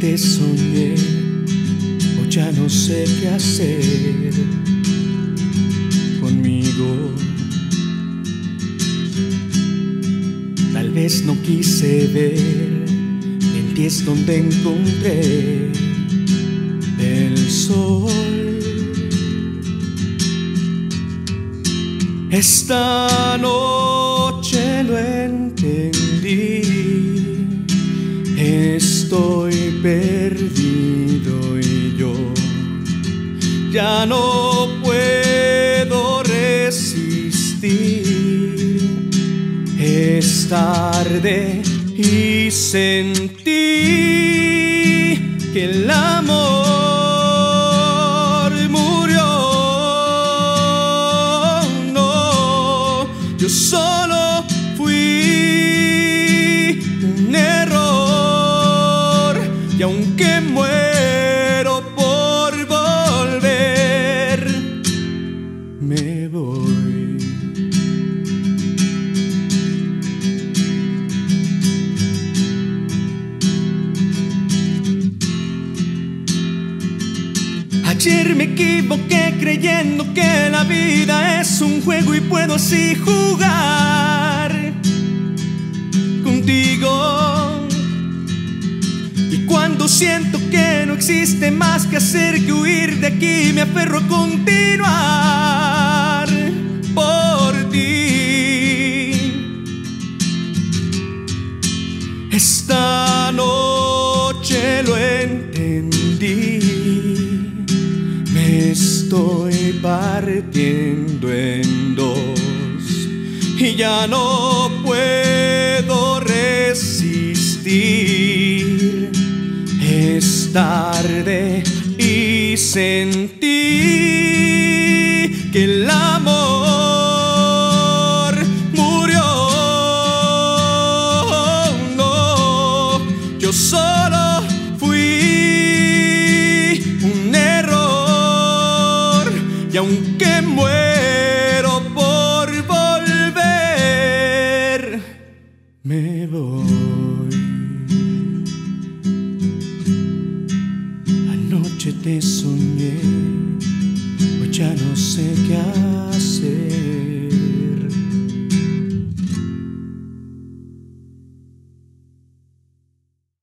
te soñé, o ya no sé qué hacer conmigo. Tal vez no quise ver, en ti es donde encontré el sol. Esta noche lo entendí, estoy perdido y yo ya no puedo resistir. Es tarde y sentí que el amor murió. No, yo solo Ayer me equivoqué creyendo que la vida es un juego y puedo así jugar contigo. Y cuando siento que no existe más que hacer que huir de aquí, me aferro a continuar por ti. Esta noche lo entendí. Estoy partiendo en dos y ya no puedo resistir. Es tarde y sentí que el aunque muero por volver, me voy. Anoche te soñé, hoy ya no sé qué hacer